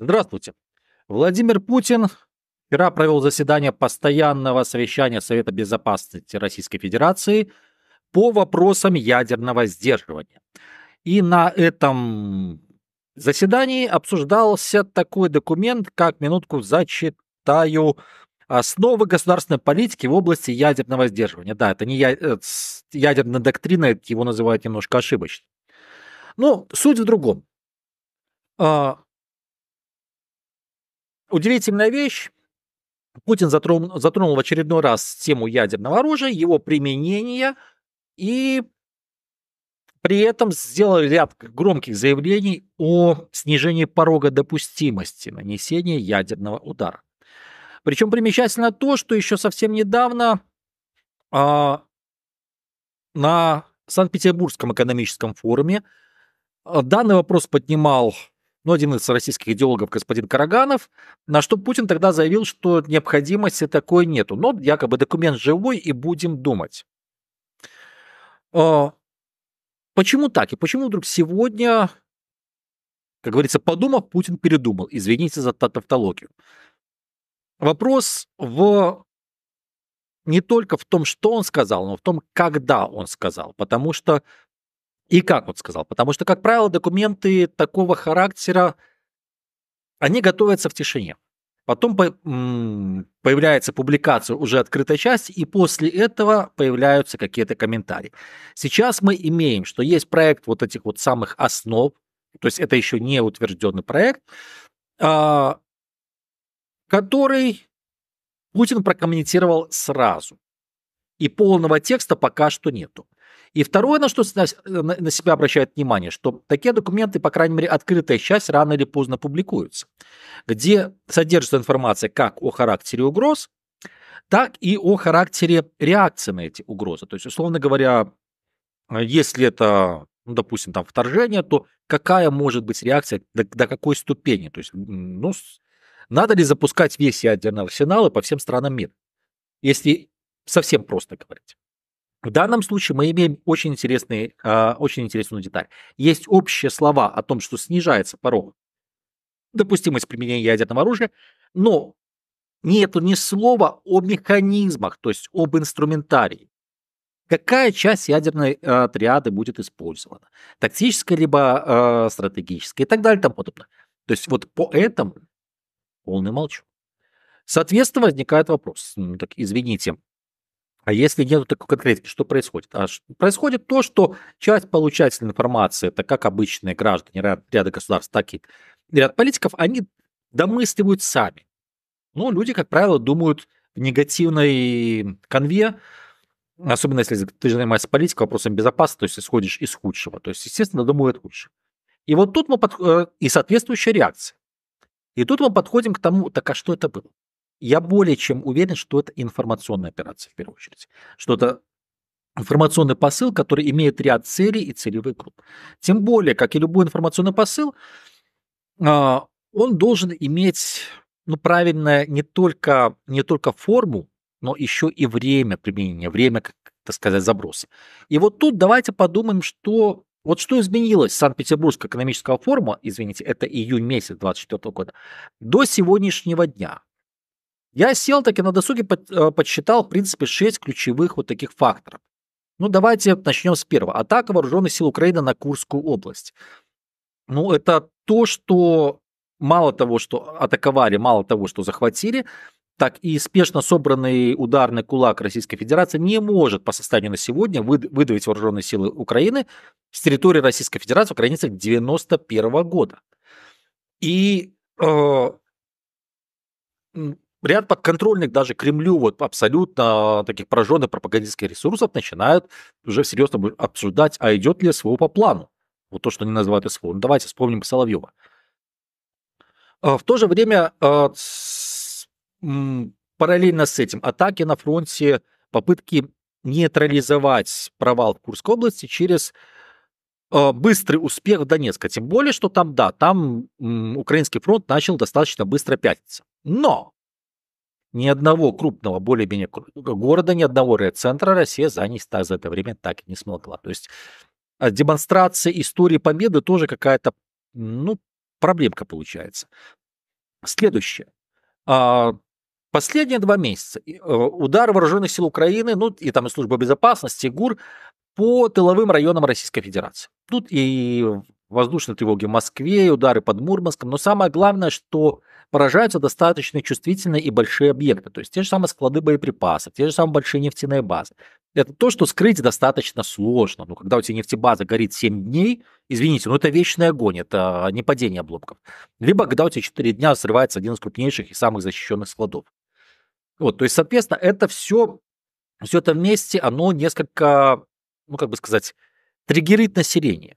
Здравствуйте. Владимир Путин вчера провел заседание постоянного совещания Совета Безопасности Российской Федерации по вопросам ядерного сдерживания. И на этом заседании обсуждался такой документ, как, минутку зачитаю, основы государственной политики в области ядерного сдерживания. Да, это не я, э, ядерная доктрина, его называют немножко ошибочно. Но суть в другом. Удивительная вещь. Путин затронул, затронул в очередной раз тему ядерного оружия, его применения и при этом сделал ряд громких заявлений о снижении порога допустимости нанесения ядерного удара. Причем примечательно то, что еще совсем недавно а, на Санкт-Петербургском экономическом форуме а, данный вопрос поднимал ну, один из российских идеологов, господин Караганов, на что Путин тогда заявил, что необходимости такой нету. Но якобы документ живой и будем думать. А, почему так? И почему вдруг сегодня, как говорится, подумав, Путин передумал? Извините за тавтологию. Вопрос в не только в том, что он сказал, но в том, когда он сказал. Потому что и как он сказал. Потому что, как правило, документы такого характера, они готовятся в тишине. Потом появляется публикация уже открытой части, и после этого появляются какие-то комментарии. Сейчас мы имеем, что есть проект вот этих вот самых основ, то есть это еще не утвержденный проект, а, который Путин прокомментировал сразу. И полного текста пока что нету. И второе, на что на себя обращает внимание, что такие документы, по крайней мере, открытая часть рано или поздно публикуются, где содержится информация как о характере угроз, так и о характере реакции на эти угрозы. То есть, условно говоря, если это, ну, допустим, там вторжение, то какая может быть реакция, до, до какой ступени? То есть, ну, надо ли запускать весь ядерный арсенал по всем странам мира? Если совсем просто говорить. В данном случае мы имеем очень, интересный, э, очень интересную деталь. Есть общие слова о том, что снижается порог допустимость применения ядерного оружия, но нету ни слова о механизмах, то есть об инструментарии. Какая часть ядерной э, триады будет использована? Тактическая либо э, стратегическая и так далее и тому подобное. То есть вот по этому полный молчу. Соответственно, возникает вопрос. Ну, так, извините, а если нет такой конкретики, что происходит? А происходит то, что часть получателей информации, это как обычные граждане ряд, ряда государств, так и ряд политиков, они домысливают сами. Ну, люди, как правило, думают в негативной конве, особенно если ты занимаешься политикой, вопросом безопасности, то есть исходишь из худшего. То есть, естественно, думают худшее. И вот тут мы под... Э, и соответствующая реакция. И тут мы подходим к тому, так а что это было? Я более чем уверен, что это информационная операция в первую очередь. Что это информационный посыл, который имеет ряд целей и целевых групп. Тем более, как и любой информационный посыл, а, он должен иметь ну, правильное не только, не только форму, но еще и время применения, время, как так сказать, заброса. И вот тут давайте подумаем, что вот что изменилось Санкт-Петербургского экономического форума, извините, это июнь месяц 2024 года, до сегодняшнего дня. Я сел таки на досуге, э, подсчитал, в принципе, 6 ключевых вот таких факторов. Ну, давайте начнем с первого. Атака вооруженных сил Украины на Курскую область. Ну, это то, что мало того, что атаковали, мало того, что захватили, так и спешно собранный ударный кулак Российской Федерации не может по состоянию на сегодня выдавить вооруженные силы Украины с территории Российской Федерации в границах 91 года. И э, ряд подконтрольных даже Кремлю вот абсолютно таких пораженных пропагандистских ресурсов начинают уже серьезно обсуждать, а идет ли СВО по плану. Вот то, что они называют СВО. Ну, давайте вспомним Соловьева. А в то же время э, параллельно с этим атаки на фронте, попытки нейтрализовать провал в Курской области через э, быстрый успех в Донецке. Тем более, что там, да, там украинский фронт начал достаточно быстро пятиться. Но ни одного крупного более-менее города, ни одного райцентра Россия занять за это время так и не смогла. То есть а, демонстрация истории победы тоже какая-то, ну, проблемка получается. следующее. А, последние два месяца э, удар вооруженных сил Украины, ну и там и служба безопасности, ГУР по тыловым районам Российской Федерации. Тут и воздушные тревоги в Москве, и удары под Мурманском. Но самое главное, что поражаются достаточно чувствительные и большие объекты. То есть те же самые склады боеприпасов, те же самые большие нефтяные базы. Это то, что скрыть достаточно сложно. Ну, когда у тебя нефтебаза горит 7 дней, извините, ну это вечный огонь, это не падение обломков. Либо когда у тебя 4 дня срывается один из крупнейших и самых защищенных складов. Вот, то есть, соответственно, это все, все это вместе, оно несколько, ну, как бы сказать, триггерит население.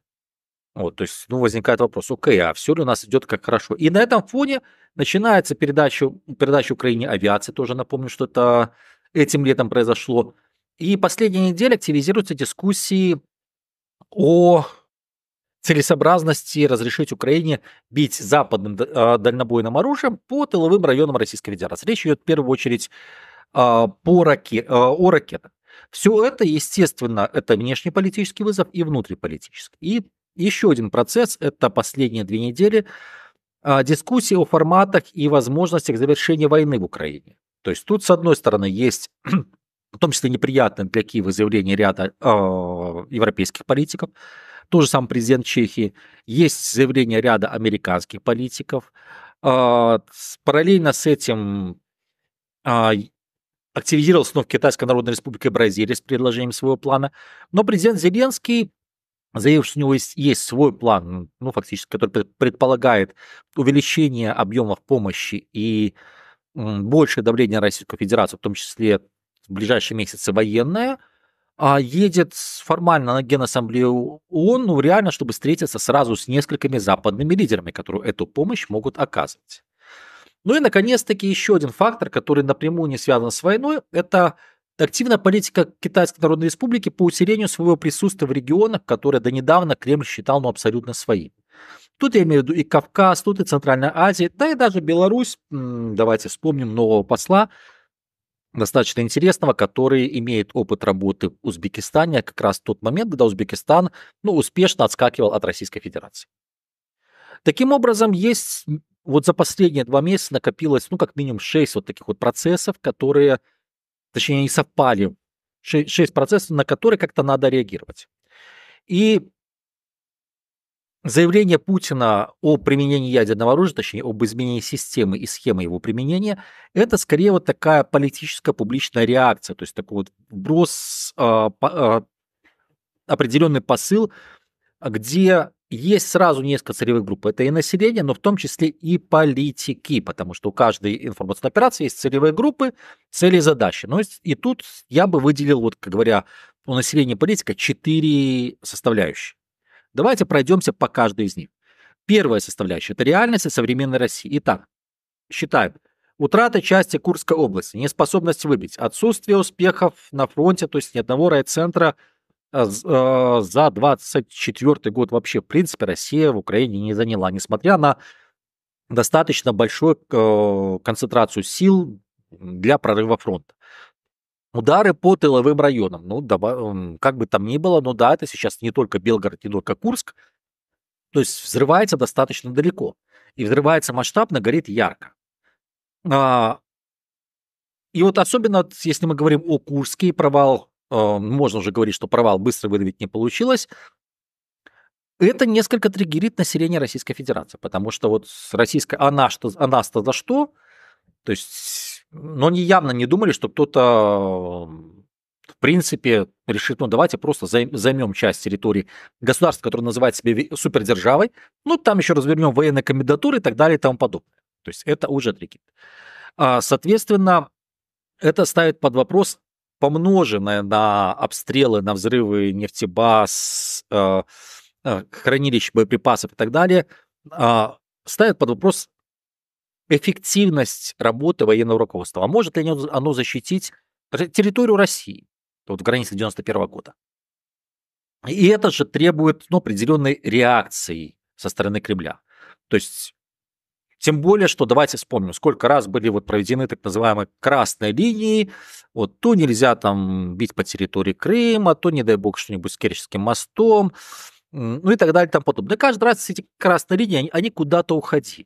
Вот, то есть, ну, возникает вопрос, окей, а все ли у нас идет как хорошо? И на этом фоне начинается передача, передача Украине авиации, тоже напомню, что это этим летом произошло. И последняя неделя активизируются дискуссии о целесообразности разрешить Украине бить западным а, дальнобойным оружием по тыловым районам Российской Федерации. Речь идет в первую очередь а, по раке, а, о ракетах. Все это, естественно, это внешнеполитический вызов и внутриполитический. И еще один процесс – это последние две недели дискуссии о форматах и возможностях завершения войны в Украине. То есть тут, с одной стороны, есть в том числе неприятным для Киева заявление ряда э, европейских политиков, тот же сам президент Чехии, есть заявление ряда американских политиков. Э, параллельно с этим э, активизировался вновь Китайская Народная Республика Бразилия с предложением своего плана. Но президент Зеленский заявив, что у него есть, есть свой план, ну, фактически, который предполагает увеличение объемов помощи и большее давление на Российскую Федерацию, в том числе в ближайшие месяцы военная, а едет формально на Генассамблею ООН, ну, реально, чтобы встретиться сразу с несколькими западными лидерами, которые эту помощь могут оказывать. Ну и, наконец-таки, еще один фактор, который напрямую не связан с войной, это активная политика Китайской Народной Республики по усилению своего присутствия в регионах, которые до недавно Кремль считал ну, абсолютно своими. Тут я имею в виду и Кавказ, тут и Центральная Азия, да и даже Беларусь. Давайте вспомним нового посла, достаточно интересного, который имеет опыт работы в Узбекистане, как раз в тот момент, когда Узбекистан ну, успешно отскакивал от Российской Федерации. Таким образом, есть вот за последние два месяца накопилось, ну, как минимум, шесть вот таких вот процессов, которые, точнее, не совпали, шесть процессов, на которые как-то надо реагировать. И Заявление Путина о применении ядерного оружия, точнее, об изменении системы и схемы его применения, это скорее вот такая политическая публичная реакция, то есть такой вот вброс, э, э, определенный посыл, где есть сразу несколько целевых групп. Это и население, но в том числе и политики, потому что у каждой информационной операции есть целевые группы, цели и задачи. Но и тут я бы выделил, вот, как говоря, у населения политика четыре составляющие. Давайте пройдемся по каждой из них. Первая составляющая – это реальность современной России. Итак, считаем. Утрата части Курской области, неспособность выбить, отсутствие успехов на фронте, то есть ни одного райцентра за 24 год вообще, в принципе, Россия в Украине не заняла, несмотря на достаточно большую э, концентрацию сил для прорыва фронта. Удары по тыловым районам. Ну, как бы там ни было, но да, это сейчас не только Белгород, не только Курск. То есть взрывается достаточно далеко. И взрывается масштабно, горит ярко. А, и вот особенно, если мы говорим о Курске, провал, а, можно уже говорить, что провал быстро выдавить не получилось, это несколько триггерит население Российской Федерации, потому что вот российская, она что, она то за что, то есть но они явно не думали, что кто-то в принципе решит, ну давайте просто займем часть территории государства, которое называет себя супердержавой, ну там еще развернем военные комендатуры и так далее и тому подобное. То есть это уже трикет. А, соответственно, это ставит под вопрос помноженное на обстрелы, на взрывы нефтебаз, э, э, хранилищ боеприпасов и так далее, а, ставит под вопрос эффективность работы военного руководства. А может ли оно защитить территорию России, вот в границе 91 года? И это же требует ну, определенной реакции со стороны Кремля. То есть, тем более, что давайте вспомним, сколько раз были вот проведены так называемые красные линии, вот то нельзя там бить по территории Крыма, то, не дай бог, что-нибудь с Керченским мостом, ну и так далее тому подобное. Каждый раз эти красные линии, они, они куда-то уходили.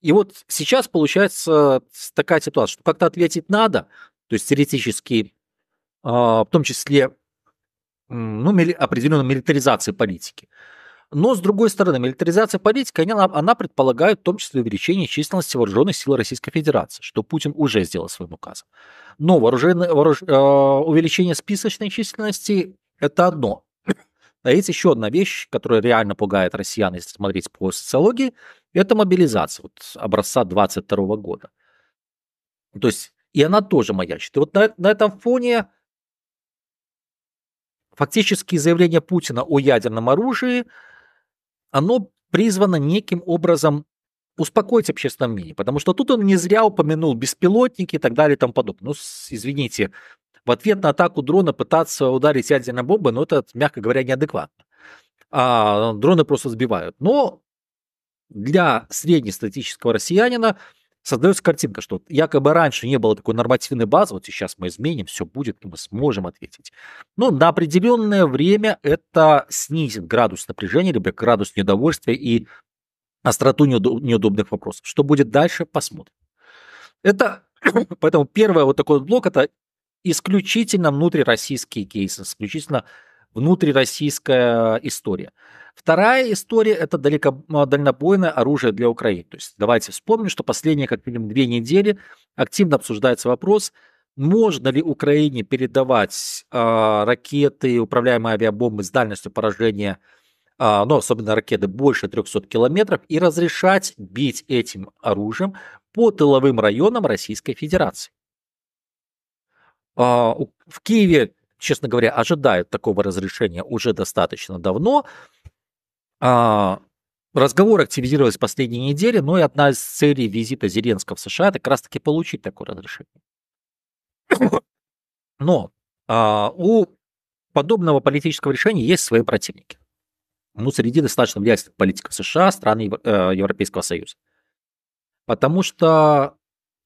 И вот сейчас получается такая ситуация, что как-то ответить надо, то есть теоретически, а, в том числе ну, определенной милитаризации политики. Но, с другой стороны, милитаризация политики, она, она предполагает в том числе увеличение численности вооруженных сил Российской Федерации, что Путин уже сделал своим указом. Но вооруженное, вооруж... э, увеличение списочной численности – это одно. А есть еще одна вещь, которая реально пугает россиян, если смотреть по социологии, это мобилизация вот, образца 22 года. То есть, и она тоже маячит. И вот на, на этом фоне фактически заявление Путина о ядерном оружии – оно призвано неким образом успокоить общественное мнение, потому что тут он не зря упомянул беспилотники и так далее и тому подобное. Ну, извините, в ответ на атаку дрона пытаться ударить ядерной бомбой, ну, это, мягко говоря, неадекватно. А дроны просто сбивают. Но для среднестатистического россиянина создается картинка, что якобы раньше не было такой нормативной базы, вот сейчас мы изменим, все будет, и мы сможем ответить. Но на определенное время это снизит градус напряжения, либо градус недовольствия и остроту неудобных вопросов. Что будет дальше, посмотрим. Это, поэтому первый вот такой блок, это исключительно внутрироссийские кейсы, исключительно внутрироссийская история. Вторая история – это далеко, а, дальнобойное оружие для Украины. То есть давайте вспомним, что последние как минимум две недели активно обсуждается вопрос, можно ли Украине передавать э, ракеты, управляемые авиабомбы с дальностью поражения, э, ну, особенно ракеты больше 300 километров, и разрешать бить этим оружием по тыловым районам Российской Федерации. Э, в Киеве, честно говоря, ожидают такого разрешения уже достаточно давно. А, разговор активизировался в последние недели, но и одна из целей визита Зеленского в США – это как раз-таки получить такое разрешение. Но а, у подобного политического решения есть свои противники. Ну, среди достаточно влиятельных политиков США, стран э, Европейского Союза. Потому что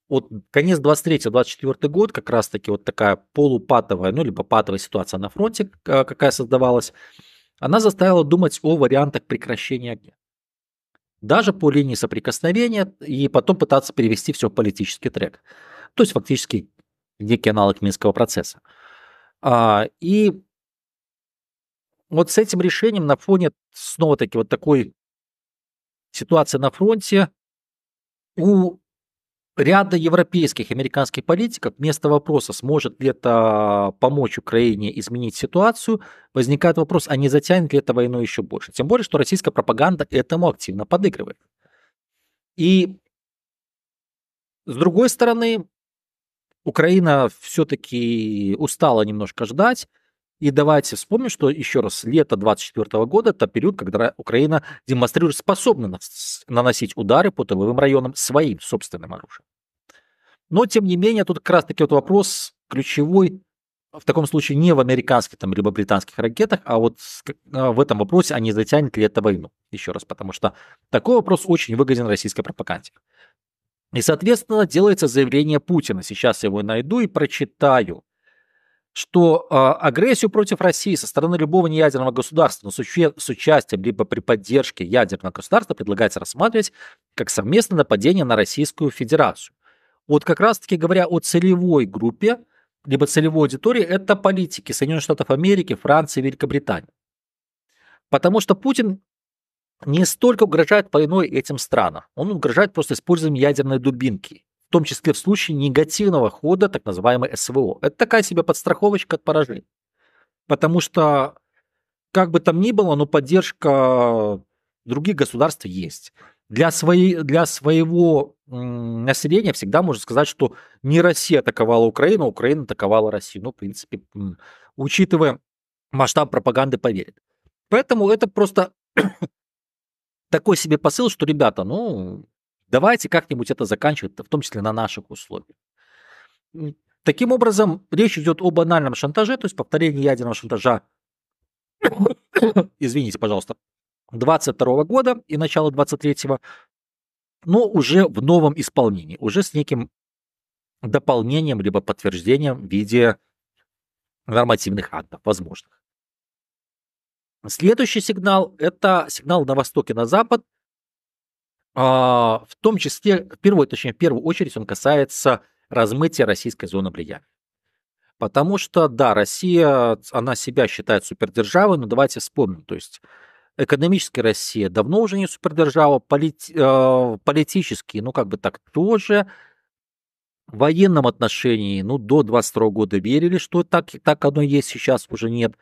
вот конец 23-24 год, как раз-таки вот такая полупатовая, ну, либо патовая ситуация на фронте, какая создавалась, она заставила думать о вариантах прекращения огня. Даже по линии соприкосновения и потом пытаться перевести все в политический трек. То есть фактически некий аналог Минского процесса. А, и вот с этим решением на фоне снова-таки вот такой ситуации на фронте у ряда европейских, американских политиков вместо вопроса, сможет ли это помочь Украине изменить ситуацию, возникает вопрос, а не затянет ли это войну еще больше. Тем более, что российская пропаганда этому активно подыгрывает. И с другой стороны, Украина все-таки устала немножко ждать. И давайте вспомним, что еще раз, лето 24 года – это период, когда Украина демонстрирует способность наносить удары по тыловым районам своим собственным оружием. Но, тем не менее, тут как раз-таки вот вопрос ключевой в таком случае не в американских там, либо британских ракетах, а вот а, в этом вопросе, а не затянет ли это войну. Еще раз, потому что такой вопрос очень выгоден российской пропаганде. И, соответственно, делается заявление Путина. Сейчас я его найду и прочитаю что э, агрессию против России со стороны любого неядерного государства, но с, уча- с участием либо при поддержке ядерного государства предлагается рассматривать как совместное нападение на Российскую Федерацию. Вот как раз-таки говоря о целевой группе, либо целевой аудитории, это политики Соединенных Штатов Америки, Франции, Великобритании. Потому что Путин не столько угрожает войной этим странам, он угрожает просто использованием ядерной дубинки в том числе в случае негативного хода так называемой СВО. Это такая себе подстраховочка от поражений. Потому что, как бы там ни было, но поддержка других государств есть. Для, своей, для своего населения всегда можно сказать, что не Россия атаковала Украину, а Украина атаковала Россию. Ну, в принципе, учитывая масштаб пропаганды, поверит. Поэтому это просто такой себе посыл, что, ребята, ну, Давайте как-нибудь это заканчивать, в том числе на наших условиях. Таким образом, речь идет о банальном шантаже, то есть повторении ядерного шантажа, извините, пожалуйста, 22 года и начала 23-го, но уже в новом исполнении, уже с неким дополнением либо подтверждением в виде нормативных актов возможных. Следующий сигнал – это сигнал на восток и на запад – в том числе, в первую, точнее, в первую очередь он касается размытия российской зоны влияния. Потому что, да, Россия, она себя считает супердержавой, но давайте вспомним, то есть экономически Россия давно уже не супердержава, полит, э, политически, ну как бы так тоже, в военном отношении, ну до 22 года верили, что так, так оно есть, сейчас уже нет.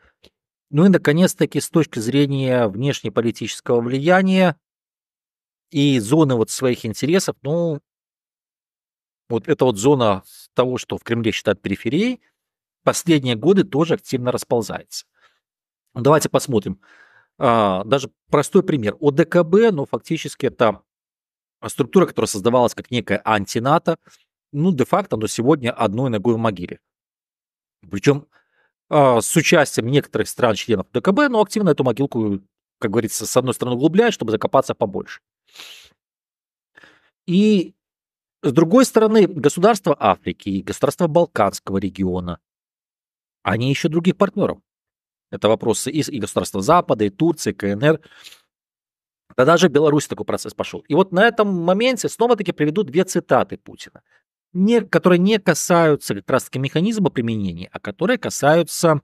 Ну и, наконец-таки, с точки зрения внешнеполитического влияния и зоны вот своих интересов, ну, вот эта вот зона того, что в Кремле считают периферией, последние годы тоже активно расползается. Давайте посмотрим. А, даже простой пример. ОДКБ, ну, фактически это структура, которая создавалась как некая антинато, ну, де-факто, но сегодня одной ногой в могиле. Причем а, с участием некоторых стран-членов ДКБ, но активно эту могилку, как говорится, с одной стороны углубляет, чтобы закопаться побольше. И с другой стороны, государства Африки и государства Балканского региона, они ищут других партнеров. Это вопросы и, и государства Запада, и Турции, и КНР. Да даже в Беларуси такой процесс пошел. И вот на этом моменте снова-таки приведу две цитаты Путина не, которые не касаются как раз-таки механизма применения, а которые касаются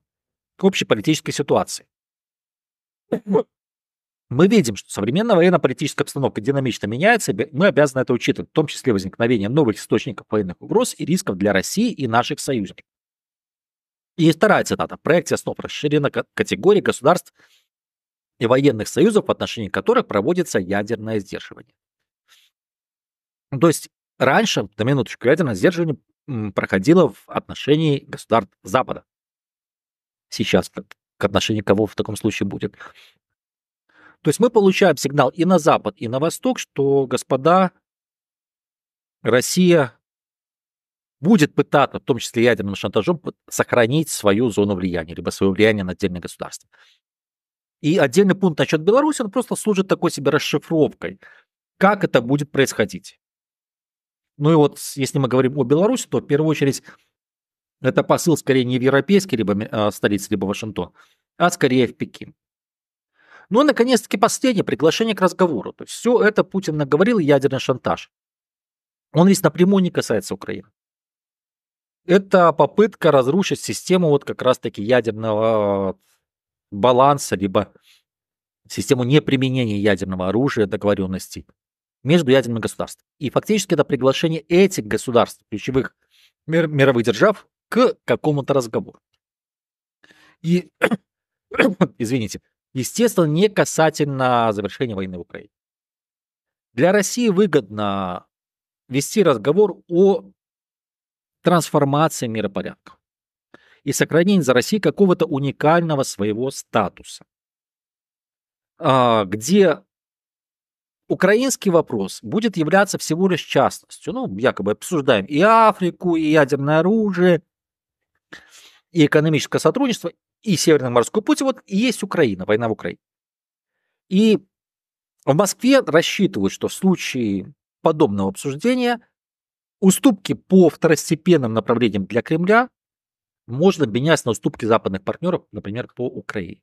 общей политической ситуации. Мы видим, что современная военно-политическая обстановка динамично меняется, мы обязаны это учитывать, в том числе возникновение новых источников военных угроз и рисков для России и наших союзников. И вторая цитата. В проекте основ расширена категория государств и военных союзов, в отношении которых проводится ядерное сдерживание. То есть Раньше, до минуточку, ядерное сдерживание проходило в отношении государств Запада. Сейчас к отношению кого в таком случае будет. То есть мы получаем сигнал и на Запад, и на Восток, что, господа, Россия будет пытаться, в том числе ядерным шантажом, сохранить свою зону влияния, либо свое влияние на отдельные государства. И отдельный пункт насчет Беларуси, он просто служит такой себе расшифровкой, как это будет происходить. Ну и вот если мы говорим о Беларуси, то в первую очередь это посыл скорее не в европейский либо э, столице, либо Вашингтон, а скорее в Пекин. Ну и, наконец-таки, последнее приглашение к разговору. То есть все это Путин наговорил, ядерный шантаж. Он весь напрямую не касается Украины. Это попытка разрушить систему вот как раз-таки ядерного баланса, либо систему неприменения ядерного оружия, договоренностей между ядерными государствами. И фактически это приглашение этих государств, ключевых мир, мировых держав, к какому-то разговору. И, извините, естественно, не касательно завершения войны в Украине. Для России выгодно вести разговор о трансформации миропорядка и сохранении за Россией какого-то уникального своего статуса, а, где украинский вопрос будет являться всего лишь частностью. Ну, якобы обсуждаем и Африку, и ядерное оружие, и экономическое сотрудничество, и Северный морской путь. Вот и есть Украина, война в Украине. И в Москве рассчитывают, что в случае подобного обсуждения уступки по второстепенным направлениям для Кремля можно менять на уступки западных партнеров, например, по Украине.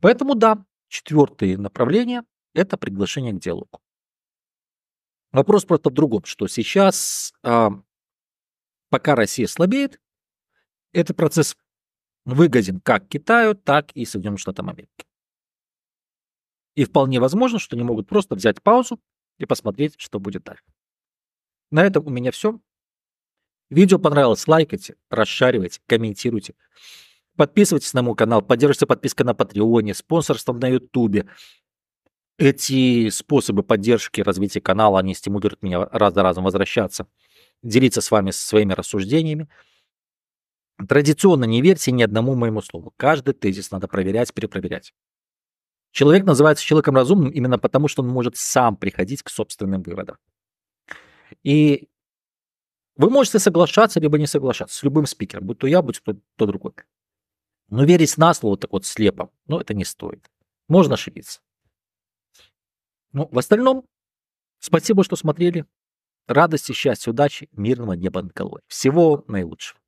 Поэтому да, четвертое направление это приглашение к диалогу. Вопрос просто в другом, что сейчас, а, пока Россия слабеет, этот процесс выгоден как Китаю, так и Соединенным Штатам Америки. И вполне возможно, что они могут просто взять паузу и посмотреть, что будет дальше. На этом у меня все. Видео понравилось, лайкайте, расшаривайте, комментируйте. Подписывайтесь на мой канал, поддерживайте подпиской на Патреоне, спонсорством на Ютубе. Эти способы поддержки развития канала, они стимулируют меня раз за разом возвращаться, делиться с вами своими рассуждениями. Традиционно не верьте ни одному моему слову. Каждый тезис надо проверять, перепроверять. Человек называется человеком разумным именно потому, что он может сам приходить к собственным выводам. И вы можете соглашаться, либо не соглашаться с любым спикером, будь то я, будь то, то другой. Но верить на слово так вот слепо, ну, это не стоит. Можно ошибиться. Ну, в остальном, спасибо, что смотрели. Радости, счастья, удачи, мирного неба над головой. Всего наилучшего.